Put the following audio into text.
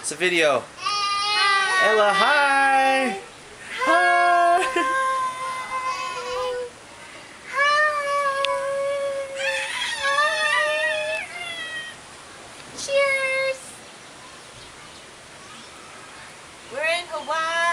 It's a video. Hi. Ella. Hi. hi. hi. Cheers. We're in Hawaii.